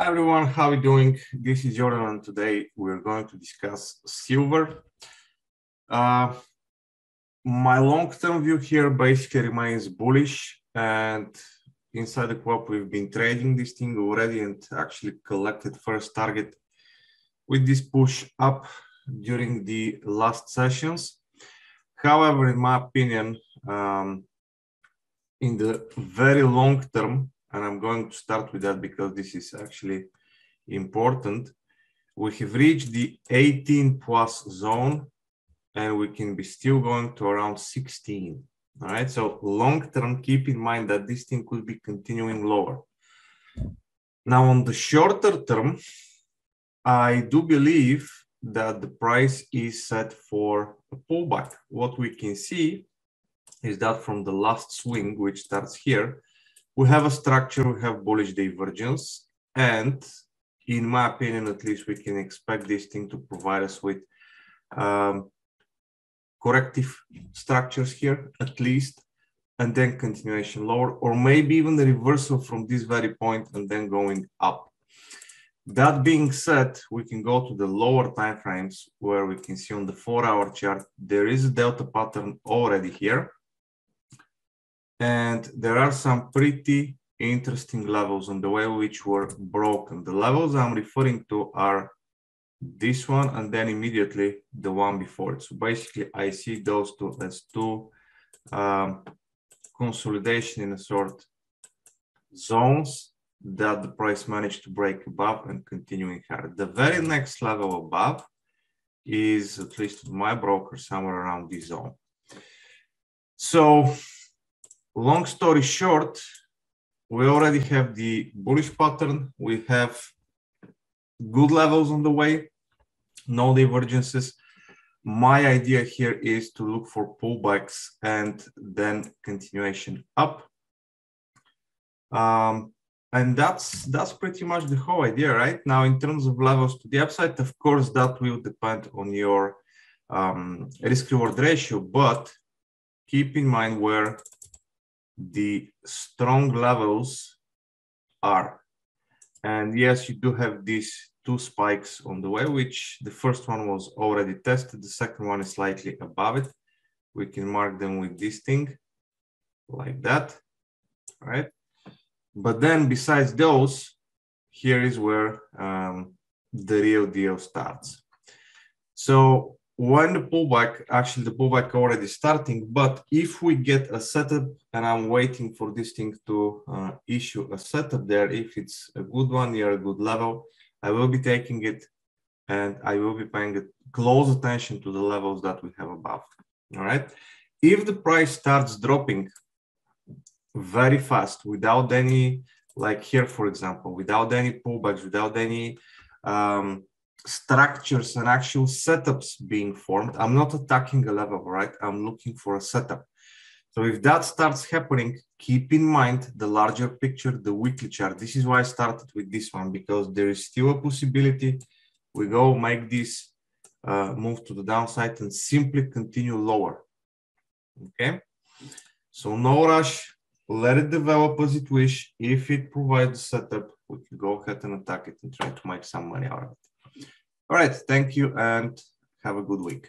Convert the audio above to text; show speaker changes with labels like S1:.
S1: Hi everyone, how are you doing? This is Jordan and today we're going to discuss silver. Uh, my long-term view here basically remains bullish and inside the co-op we've been trading this thing already and actually collected first target with this push up during the last sessions. However, in my opinion, um, in the very long term, and I'm going to start with that because this is actually important. We have reached the 18 plus zone and we can be still going to around 16. All right, so long term, keep in mind that this thing could be continuing lower. Now, on the shorter term, I do believe that the price is set for a pullback. What we can see is that from the last swing, which starts here, we have a structure, we have bullish divergence, and in my opinion, at least we can expect this thing to provide us with um, corrective structures here, at least, and then continuation lower, or maybe even the reversal from this very point and then going up. That being said, we can go to the lower time frames where we can see on the four hour chart, there is a delta pattern already here. And there are some pretty interesting levels on the way which were broken. The levels I'm referring to are this one and then immediately the one before it. So basically I see those two as two um, consolidation in a sort of zones that the price managed to break above and continuing higher. The very next level above is, at least my broker, somewhere around this zone. So long story short, we already have the bullish pattern. We have good levels on the way, no divergences. My idea here is to look for pullbacks and then continuation up. Um, and that's that's pretty much the whole idea, right? Now, in terms of levels to the upside, of course, that will depend on your um, risk reward ratio, but keep in mind where the strong levels are. And yes, you do have these two spikes on the way, which the first one was already tested. The second one is slightly above it. We can mark them with this thing like that, right? But then besides those, here is where um, the real deal starts. So when the pullback, actually the pullback already starting, but if we get a setup and I'm waiting for this thing to uh, issue a setup there, if it's a good one near a good level, I will be taking it and I will be paying close attention to the levels that we have above, all right? If the price starts dropping very fast without any, like here, for example, without any pullbacks, without any um, structures and actual setups being formed. I'm not attacking a level, right? I'm looking for a setup. So if that starts happening, keep in mind the larger picture, the weekly chart. This is why I started with this one because there is still a possibility we go make this uh, move to the downside and simply continue lower. Okay, so no rush. Let it develop as it wish. If it provides a setup, we can go ahead and attack it and try to make some money out of it. All right. Thank you and have a good week.